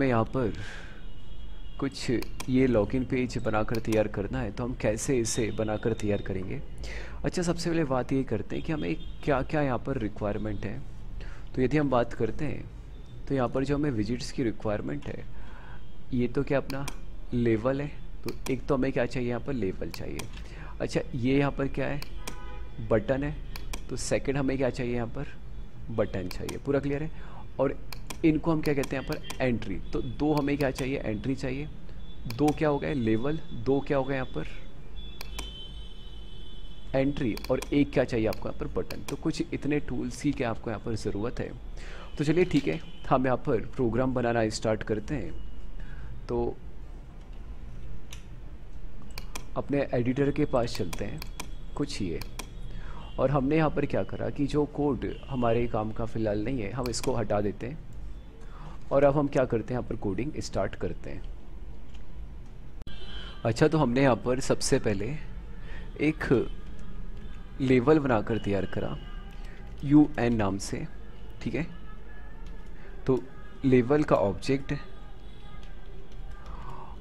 हमें यहाँ पर कुछ ये लॉगिन पेज बनाकर तैयार करना है तो हम कैसे इसे बनाकर तैयार करेंगे? अच्छा सबसे पहले बात ये करते हैं कि हमें क्या क्या यहाँ पर रिक्वायरमेंट है। तो यदि हम बात करते हैं तो यहाँ पर जो हमें विजिट्स की रिक्वायरमेंट है, ये तो क्या अपना लेवल है? तो एक तो हमें क्या चाहिए? यहाँ पर लेवल चाहिए। अच्छा ये यहाँ पर क्या है? बटन है। तो सेकंड हमें क्या चाहिए? यहाँ पर बटन चाहिए। पूरा क्लियर है? और इनको हम क्या कहते हैं यहाँ पर एंट्री तो दो हमें क्या चाहिए? एंट्री चाहिए। दो क्या हो गए? लेवल दो क्या हो गए यहाँ पर? एंट्री और एक क्या चाहिए आपको यहाँ पर? बटन तो कुछ इतने टूल्स की क्या आपको यहाँ पर ज़रूरत है। तो चलिए ठीक है। हम यहाँ पर प्रोग्राम बनाना स्टार्ट करते हैं। तो अपने एडिटर के पास चलते हैं। कुछ ये और हमने यहाँ पर क्या करा कि जो कोड हमारे काम का फ़िलहाल नहीं है, हम इसको हटा देते हैं। और अब हम क्या करते हैं? यहाँ पर कोडिंग स्टार्ट करते हैं। अच्छा तो हमने यहाँ पर सबसे पहले एक लेवल बनाकर तैयार करा यू एन नाम से, ठीक है? तो लेवल का ऑब्जेक्ट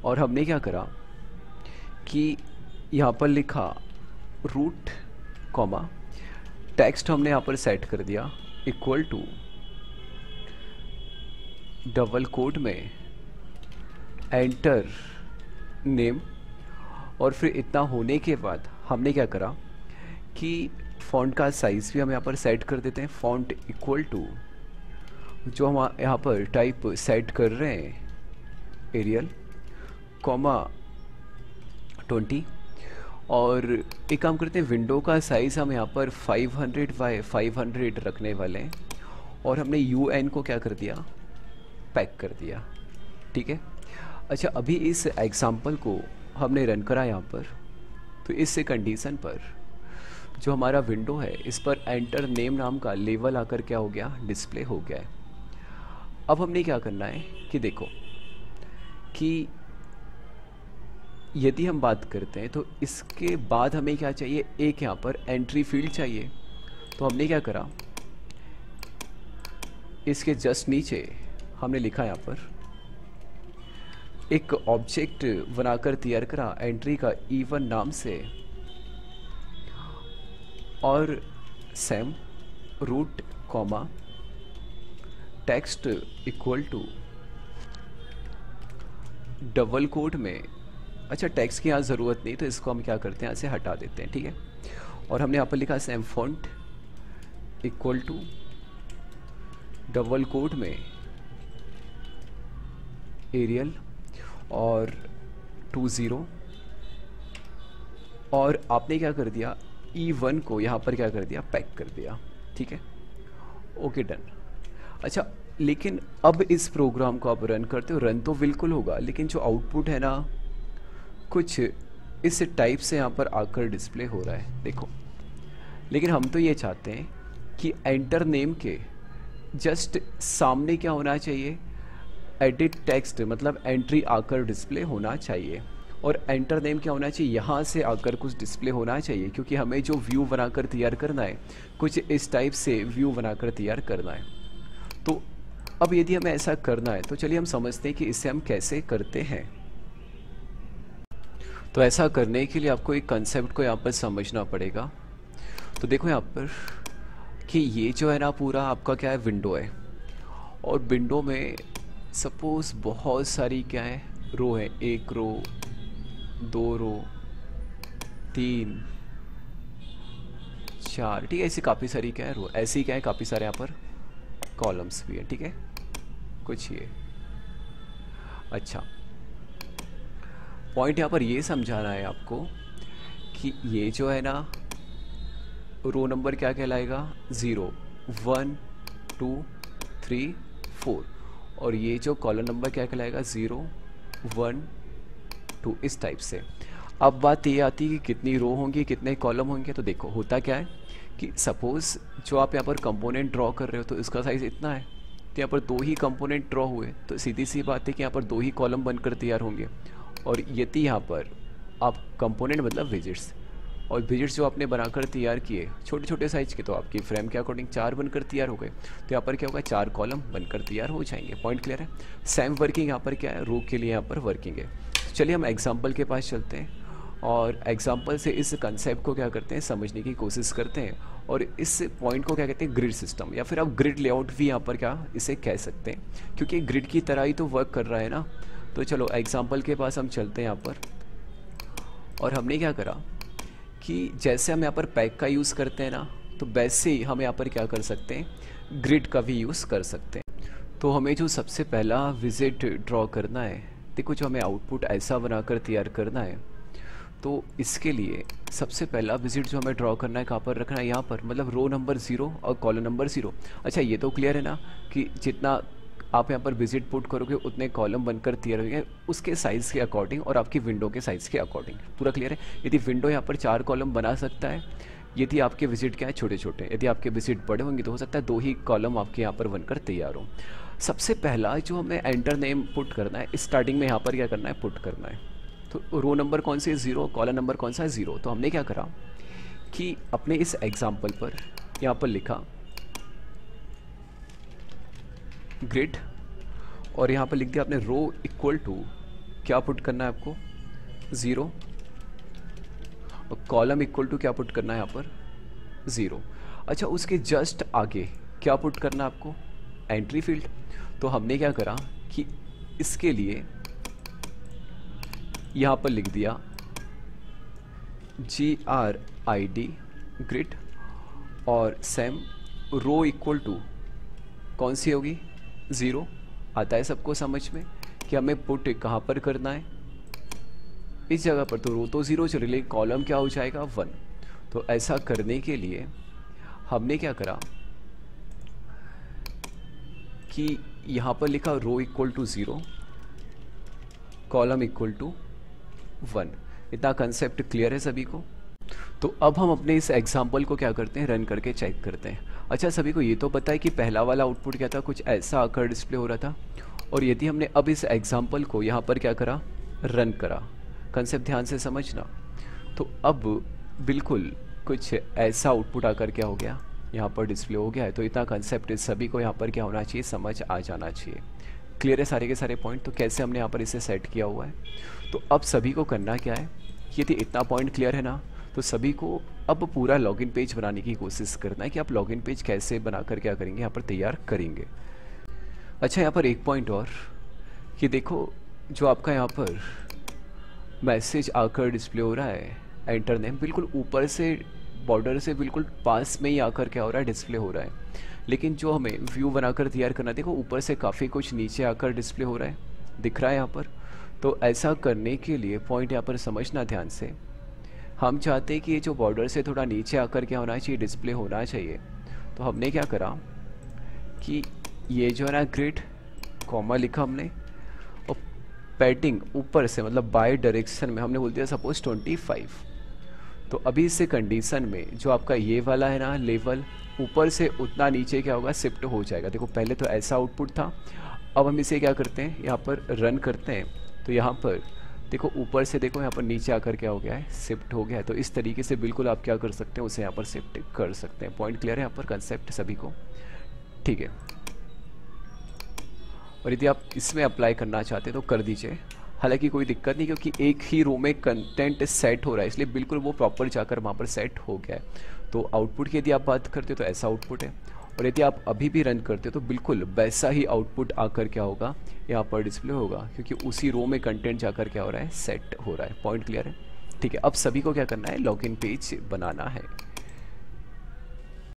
और हमने क्या करा कि यहाँ पर लिखा रूट कॉमा टेक्स्ट हमने यहाँ पर सेट कर दिया इक्वल टू डबल कोड में एंटर नेम और फिर इतना होने के बाद हमने क्या करा कि फॉन्ट का साइज़ भी हम यहाँ पर सेट कर देते हैं। फॉन्ट इक्वल टू जो हम यहाँ पर टाइप सेट कर रहे हैं एरियल कॉमा ट्वेंटी और एक काम करते हैं विंडो का साइज़ हम यहाँ पर 500 हंड्रेड बाई फाइव रखने वाले हैं। और हमने यू एन को क्या कर दिया? पैक कर दिया। ठीक है? अच्छा अभी इस एग्ज़ाम्पल को हमने रन करा यहाँ पर। तो इस कंडीशन पर जो हमारा विंडो है, इस पर एंटर नेम नाम का लेवल आकर क्या हो गया? डिस्प्ले हो गया है। अब हमने क्या करना है कि देखो, कि यदि हम बात करते हैं तो इसके बाद हमें क्या चाहिए? एक यहाँ पर एंट्री फ़ील्ड चाहिए। तो हमने क्या करा? इसके जस्ट नीचे हमने लिखा यहाँ पर। एक ऑब्जेक्ट बनाकर तैयार करा एंट्री का ईवन नाम से। और same root comma text equal to double code में। अच्छा टेक्स्ट की यहाँ ज़रूरत नहीं तो इसको हम क्या करते हैं, यहाँ से हटा देते हैं, ठीक है? और हमने यहाँ पर लिखा same font equal to double code में। एरियल और टू ज़ीरो और आपने क्या कर दिया? ई e वन को यहाँ पर क्या कर दिया? पैक कर दिया। ठीक है? ओके डन अच्छा लेकिन अब इस प्रोग्राम को आप रन करते हो रन तो बिल्कुल होगा, लेकिन जो आउटपुट है ना, कुछ इस टाइप से यहाँ पर आकर डिस्प्ले हो रहा है। देखो, लेकिन हम तो ये चाहते हैं कि एंटर नेम के जस्ट सामने क्या होना चाहिए? एडिट टेक्स्ट मतलब एंट्री आकर डिस्प्ले होना चाहिए। और एंटर नेम क्या होना चाहिए? यहाँ से आकर कुछ डिस्प्ले होना चाहिए, क्योंकि हमें जो व्यू बनाकर तैयार करना है, कुछ इस टाइप से व्यू बनाकर तैयार करना है। तो अब यदि हमें ऐसा करना है तो चलिए हम समझते हैं कि इसे हम कैसे करते हैं। तो ऐसा करने के लिए आपको एक कंसेप्ट को यहाँ पर समझना पड़ेगा। तो देखो यहाँ पर कि ये जो है ना पूरा आपका क्या है विंडो है। और विंडो में सपोज़ बहुत सारी क्या है? रो है। एक रो, दो रो, तीन, चार। ठीक है, ऐसी काफ़ी सारी क्या है रो। ऐसी क्या है? काफ़ी सारे यहाँ पर कॉलम्स भी है। ठीक है? कुछ ये। अच्छा। पॉइंट यहाँ पर ये समझाना है आपको कि ये जो है ना रो नंबर क्या कहलाएगा? Zero one two three four और ये जो कॉलम नंबर क्या कहलाएगा? ज़ीरो वन टू इस टाइप से। अब बात ये आती है कि कितनी रो होंगी, कितने कॉलम होंगे तो देखो, होता क्या है कि सपोज़ जो आप यहाँ पर कंपोनेंट ड्रॉ कर रहे हो तो इसका साइज़ इतना है तो यहाँ पर दो ही कंपोनेंट ड्रॉ हुए तो सीधी सी बात है कि यहाँ पर दो ही कॉलम बनकर तैयार होंगे। और यदि यहाँ पर आप कंपोनेंट मतलब विजिट्स और विजिट्स जो आपने बनाकर तैयार किए। छोटे छोटे साइज़ के तो आपकी फ्रेम के अकॉर्डिंग चार बनकर तैयार हो गए। तो यहाँ पर क्या होगा? चार कॉलम बनकर तैयार हो जाएँगे। पॉइंट क्लियर है? सेम वर्किंग यहाँ पर क्या है? रो के लिए यहाँ पर वर्किंग है। चलिए हम एग्ज़ाम्पल के पास चलते हैं। और एग्ज़ाम्पल से इस कंसेप्ट को क्या करते हैं? समझने की कोशिश करते हैं। और इस पॉइंट को क्या कहते हैं? ग्रिड सिस्टम या फिर आप ग्रिड लेआउट भी यहाँ पर क्या इसे कह सकते हैं। क्योंकि ग्रिड की तरह ही तो वर्क कर रहा है ना। तो चलो एग्ज़ाम्पल के पास हम चलते हैं यहाँ पर। और हमने क्या करा? कि जैसे हम यहाँ पर पैक का यूज़ करते हैं ना तो वैसे ही हम यहाँ पर क्या कर सकते हैं? ग्रिड का भी यूज़ कर सकते हैं। तो हमें जो सबसे पहला विज़िट ड्रॉ करना है, देखो जो हमें आउटपुट ऐसा बनाकर तैयार करना है तो इसके लिए सबसे पहला विज़िट जो हमें ड्रॉ करना है, कहाँ पर रखना है? यहाँ पर मतलब रो नंबर ज़ीरो और कॉलम नंबर ज़ीरो अच्छा ये तो क्लियर है ना कि जितना आप यहाँ पर विज़िट पुट करोगे, उतने कॉलम बनकर तैयार होंगे, उसके साइज़ के अकॉर्डिंग और आपकी विंडो के साइज़ के अकॉर्डिंग पूरा क्लियर है? यदि विंडो यहाँ पर चार कॉलम बना सकता है, यदि आपके विज़िट क्या है? छोटे छोटे यदि आपके विज़िट बड़े होंगे तो हो सकता है दो ही कॉलम आपके यहाँ पर बनकर तैयार हो। सबसे पहला जो हमें एंटर नेम पुट करना है स्टार्टिंग में यहाँ पर क्या करना है? पुट करना है। तो रो नंबर कौन से ज़ीरो कॉलम नंबर कौन सा है? ज़ीरो तो हमने क्या करा कि अपने इस एग्ज़ाम्पल पर यहाँ पर लिखा ग्रिड और यहाँ पर लिख दिया आपने रो इक्वल टू क्या पुट करना है आपको? ज़ीरो और कॉलम इक्वल टू क्या पुट करना है यहाँ पर? ज़ीरो अच्छा उसके जस्ट आगे क्या पुट करना है आपको? एंट्री फ़ील्ड तो हमने क्या करा कि इसके लिए यहाँ पर लिख दिया G R I D grid और सेम रो इक्वल टू कौन सी होगी? ज़ीरो? आता है सबको समझ में कि हमें पुट कहाँ पर करना है? इस जगह पर तो रो तो ज़ीरो चले लेकिन कॉलम क्या हो जाएगा? वन तो ऐसा करने के लिए हमने क्या करा कि यहाँ पर लिखा row equal to zero column equal to one इतना कंसेप्ट क्लियर है सभी को? तो अब हम अपने इस एग्ज़ाम्पल को क्या करते हैं? रन करके चेक करते हैं। अच्छा सभी को ये तो पता है कि पहला वाला आउटपुट क्या था? कुछ ऐसा आकर डिस्प्ले हो रहा था। और यदि हमने अब इस एग्ज़ाम्पल को यहाँ पर क्या करा? रन करा। कंसेप्ट ध्यान से समझना। तो अब बिल्कुल कुछ ऐसा आउटपुट आकर क्या हो गया? यहाँ पर डिस्प्ले हो गया है। तो इतना कंसेप्ट सभी को यहाँ पर क्या होना चाहिए? समझ आ जाना चाहिए। क्लियर है सारे के सारे पॉइंट तो कैसे हमने यहाँ पर इसे सेट किया हुआ है? तो अब सभी को करना क्या है? यदि इतना पॉइंट क्लियर है ना तो सभी को अब पूरा लॉगिन पेज बनाने की कोशिश करना है कि आप लॉगिन पेज कैसे बनाकर क्या करेंगे, यहाँ पर तैयार करेंगे। अच्छा यहाँ पर एक पॉइंट और कि देखो, जो आपका यहाँ पर मैसेज आकर डिस्प्ले हो रहा है एंटर नेम बिल्कुल ऊपर से बॉर्डर से बिल्कुल पास में ही आकर क्या हो रहा है डिस्प्ले हो रहा है। लेकिन जो हमें व्यू बनाकर तैयार करना देखो, ऊपर से काफ़ी कुछ नीचे आकर डिस्प्ले हो रहा है, दिख रहा है यहाँ पर। तो ऐसा करने के लिए पॉइंट यहाँ पर समझना ध्यान से। हम चाहते हैं कि ये जो बॉर्डर से थोड़ा नीचे आकर क्या होना चाहिए डिस्प्ले होना चाहिए। तो हमने क्या करा कि ये जो है ना ग्रिड कॉमा लिखा हमने, और पैटिंग ऊपर से मतलब बाय डायरेक्शन में, हमने बोल दिया सपोज़ 25 तो अभी इस कंडीशन में जो आपका ये वाला है ना लेवल ऊपर से उतना नीचे क्या होगा शिफ्ट हो जाएगा। देखो, पहले तो ऐसा आउटपुट था, अब हम इसे क्या करते हैं, यहाँ पर रन करते हैं। तो यहाँ पर देखो, ऊपर से देखो, यहाँ पर नीचे आकर क्या हो गया है? शिफ्ट हो गया है। तो इस तरीके से बिल्कुल आप क्या कर सकते हैं, उसे यहाँ पर शिफ्ट कर सकते हैं। पॉइंट क्लियर है यहाँ पर कंसेप्ट सभी को? ठीक है। और यदि आप इसमें अप्लाई करना चाहते हैं तो कर दीजिए। हालाँकि कोई दिक्कत नहीं, क्योंकि एक ही रो में कंटेंट सेट हो रहा है, इसलिए बिल्कुल वो प्रॉपर जाकर वहाँ पर सेट हो गया है। तो आउटपुट की यदि आप बात करते हो तो ऐसा आउटपुट है। और यदि आप अभी भी रन करते हो तो बिल्कुल वैसा ही आउटपुट आकर क्या होगा? यहाँ पर डिस्प्ले होगा, क्योंकि उसी रो में कंटेंट जाकर क्या हो रहा है? सेट हो रहा है. पॉइंट क्लियर है? ठीक है. अब सभी को क्या करना है? लॉगिन पेज बनाना है.